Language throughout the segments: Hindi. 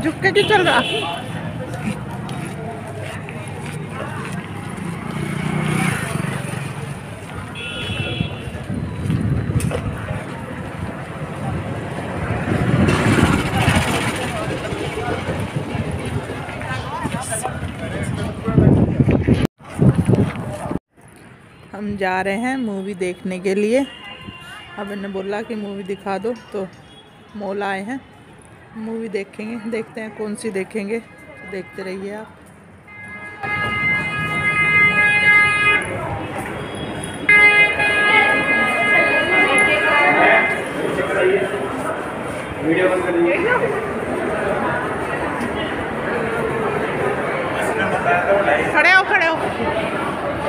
झुक के क्यों चल रहा? हम जा रहे हैं मूवी देखने के लिए। अब इन्हें बोला कि मूवी दिखा दो तो मॉल आए हैं। मूवी देखेंगे देखते हैं कौन सी देखेंगे। देखते रहिए आप। वीडियो बंद कर दीजिए खड़े हो खड़े हो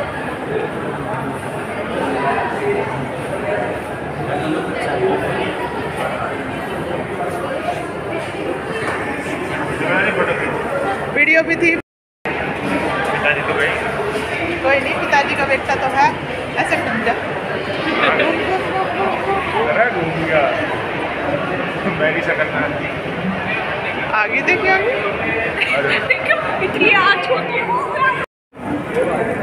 वीडियो भी थी पिताजी तो गई कोई नहीं पिताजी का बेटा तो है ऐसे घूम जा अरे घूम गया मैं नहीं सकता आगे देखिए आगे इतनी आँच होती है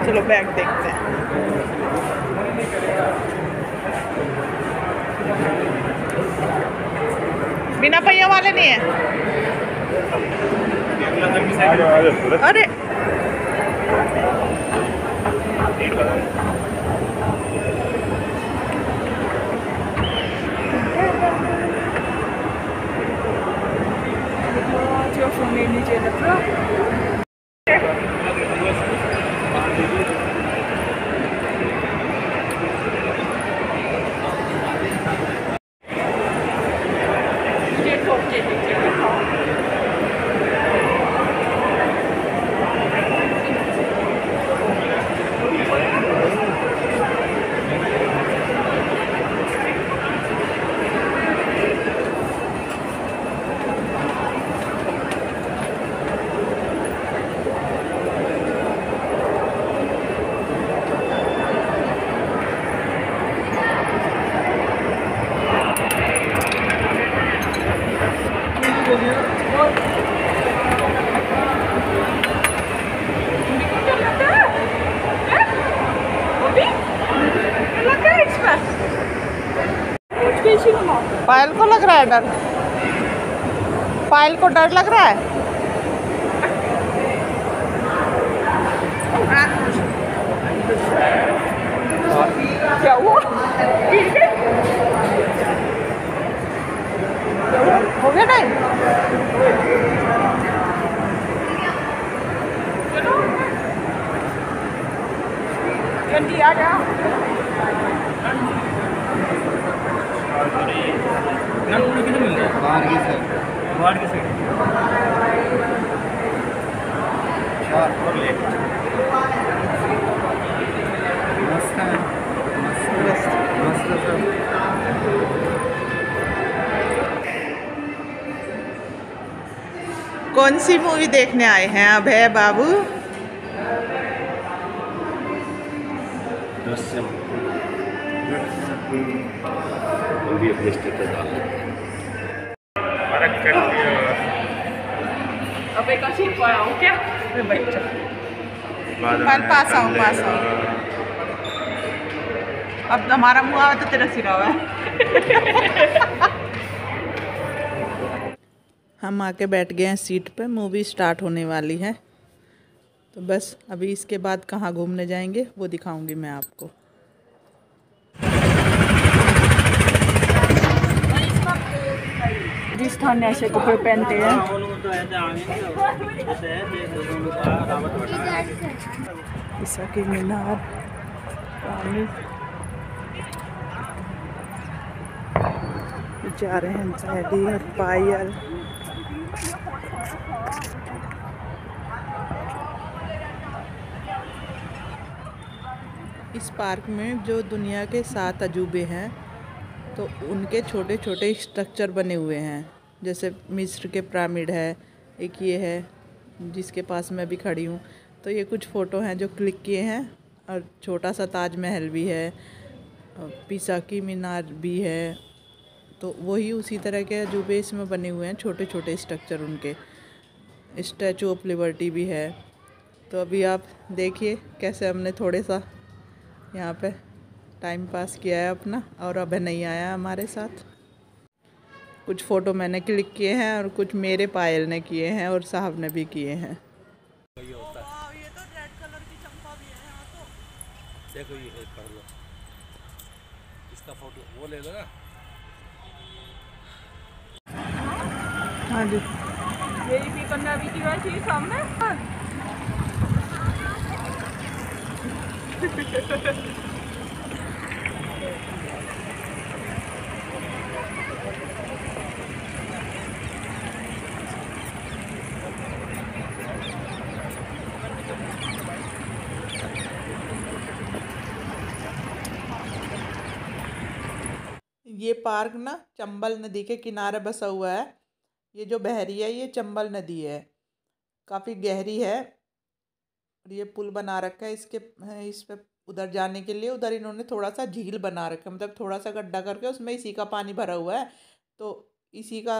चलो बैग देखते हैं। बिना पहिया वाले नहीं है? आ जाओ आ जाओ अरे पायल को लग रहा है डर? पायल को डर लग रहा है? क्या हुआ? हो गया टाइम जल्दी आ जा बाहर की साइड बाहर की साइड चार और ले मस्त है मस्त मस्त है सर कौन सी मूवी देखने आए हैं अब है बाबू? हैं। अब हो क्या? बच्चा बाद पास आओ पास आओ अब हमारा मुँह आवे तो तेरा सिरा हुआ हम आके बैठ गए हैं सीट पे मूवी स्टार्ट होने वाली है। तो बस, अभी इसके बाद कहाँ घूमने जाएँगे, वो दिखाऊँगी मैं आपको। राजस्थान ऐसे कपड़े पहनते हैं। ईसा की मीनार जा रहे हैं पायल। इस पार्क में जो दुनिया के सात अजूबे हैं तो उनके छोटे छोटे स्ट्रक्चर बने हुए हैं। जैसे मिस्र के पिरामिड है, एक ये है, जिसके पास मैं भी खड़ी हूँ। तो ये कुछ फ़ोटो हैं जो क्लिक किए हैं, और छोटा सा ताजमहल भी है पीसा की मीनार भी है तो वही उसी तरह के अजूबे इसमें बने हुए हैं छोटे छोटे स्ट्रक्चर उनके। स्टैचू ऑफ़ लिबर्टी भी है। तो अभी आप देखिए कैसे हमने थोड़े सा यहाँ पे टाइम पास किया है अपना, और अब नहीं आया हमारे साथ। कुछ फ़ोटो मैंने क्लिक किए हैं, और कुछ मेरे पायल ने किए हैं, और साहब ने भी किए हैं। देखो ये इसका फ़ोटो वो ले लो ना। हाँ जी मेरी भी करना की बात चाहिए सामने ये पार्क ना चंबल नदी के किनारे बसा हुआ है। ये जो बहरी है, ये चंबल नदी है। काफ़ी गहरी है और ये पुल बना रखा है इसके इस पर उधर जाने के लिए। उधर इन्होंने थोड़ा सा झील बना रखा है मतलब थोड़ा सा गड्ढा करके उसमें इसी का पानी भरा हुआ है। तो इसी का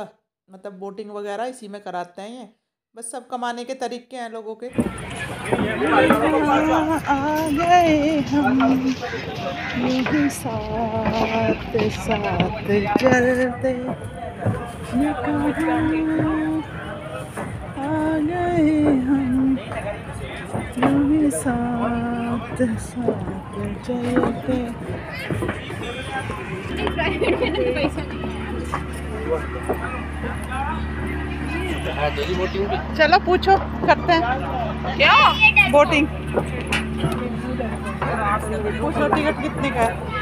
मतलब बोटिंग वगैरह इसी में कराते हैं ये। बस सब कमाने के तरीके हैं लोगों के। आ गए हम साथ साथ चलते आ गए हम यही साथ साथ चलते डेली बोटिंग भी चलो पूछो करते हैं। क्या? बोटिंग पूछो टिकट कितने का है?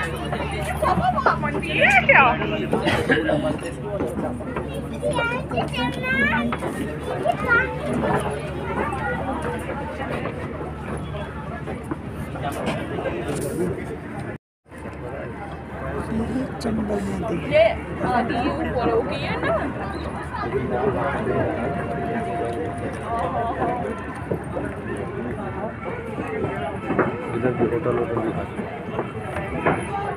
चंबल नदी ये आदि ऊपर होगी है ना इधर भी होटल होटल दिखा दो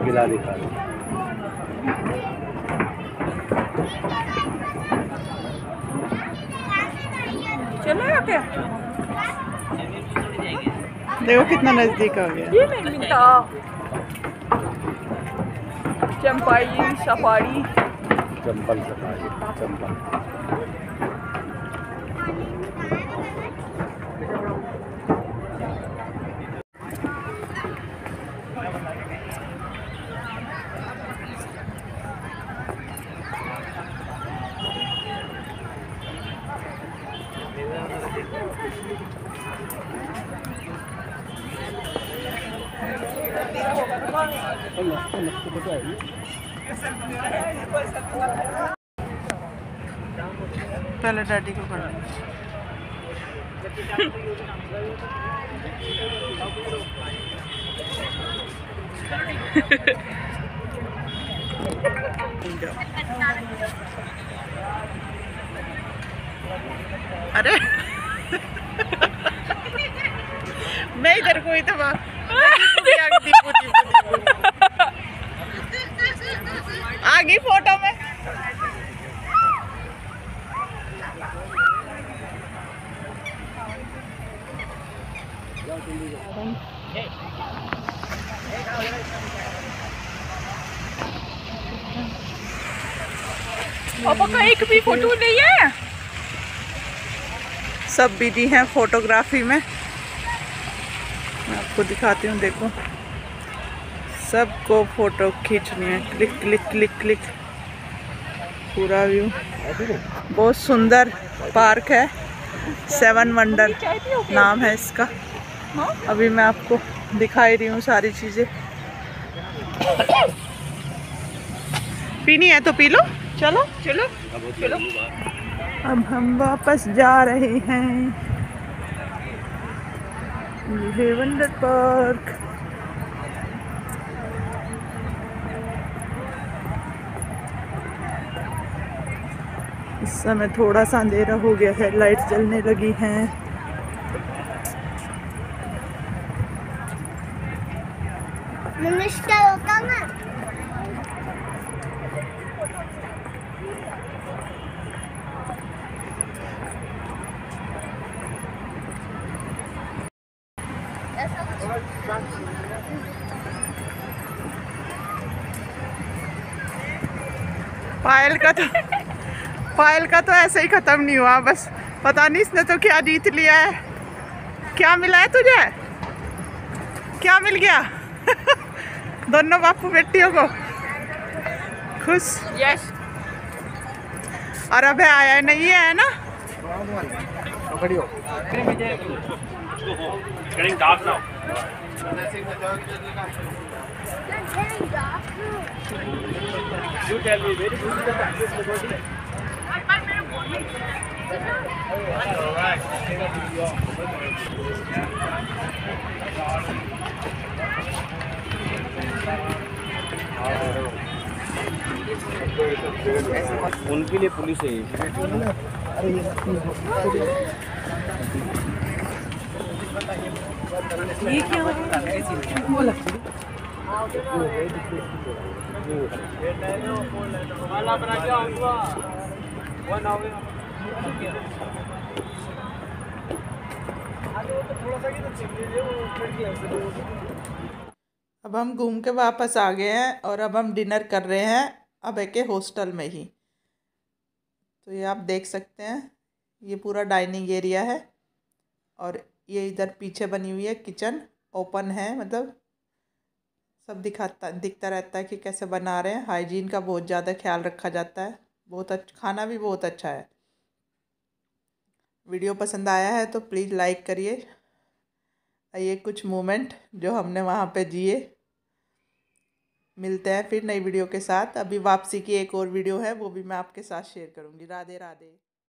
किला दिखा दो। क्या? देखो कितना नज़दीक आ गया। ये नहीं मिलता। चंपाई सफारी। चंपल सफारी चंपल। पहले डैडी को कर अरे। मैं इधर कोई तो बात आगे फ़ोटो में पापा भी फ़ोटो नहीं है। सब बिज़ी हैं फोटोग्राफी में। मैं आपको दिखाती हूँ देखो। सबको फ़ोटो खींचनी है। क्लिक क्लिक क्लिक क्लिक पूरा व्यू बहुत सुंदर पार्क है। सेवन वंडर नाम है इसका। अभी मैं आपको दिखाई रही हूँ सारी चीज़ें। पीनी है तो पी लो। चलो चलो चलो। अब हम वापस जा रहे हैं। Wonder park. इस समय थोड़ा सा अंधेरा हो गया है लाइट जलने लगी हैं। नमस्कार होगा ना पायल का तो पायल का तो ऐसे ही ख़त्म नहीं हुआ बस पता नहीं इसने तो क्या जीत लिया है। क्या मिला है तुझे? क्या मिल गया? दोनों बापू बेटियों को। खुश? Yes. और अब आया नहीं है ना? Dark now. You tell me, very good the practice recording. उनके लिए पुलिस है ये। अब हम घूम के वापस आ गए हैं और अब हम डिनर कर रहे हैं अभय के हॉस्टल में ही। तो ये आप देख सकते हैं, ये पूरा डाइनिंग एरिया है और ये इधर पीछे बनी हुई है किचन, ओपन है मतलब। सब दिखाता, दिखता रहता है कि कैसे बना रहे हैं। हाइजीन का बहुत ज़्यादा ख्याल रखा जाता है। बहुत अच्छा खाना भी बहुत अच्छा है। वीडियो पसंद आया है तो प्लीज़ लाइक करिए। ये कुछ मोमेंट जो हमने वहाँ पे जिए। मिलते हैं फिर नई वीडियो के साथ। अभी वापसी की एक और वीडियो है, वो भी मैं आपके साथ शेयर करूँगी। राधे राधे।